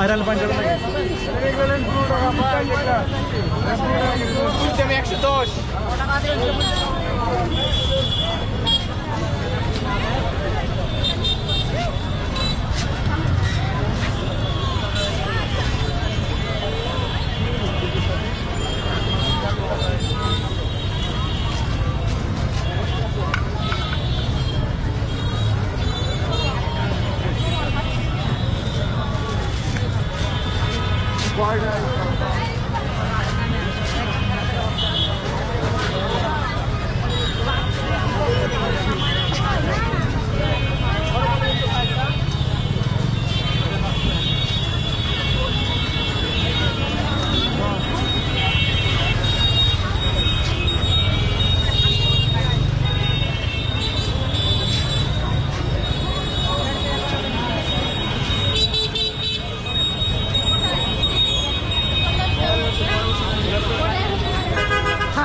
আইরাল পাঞ্জাব একশো দশ Friday.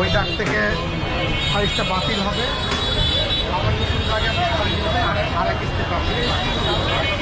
ওই ডাক থেকে খারিজটা বাতিল হবে। আমার নতুন লাগে আরেক ইস্তে পাবো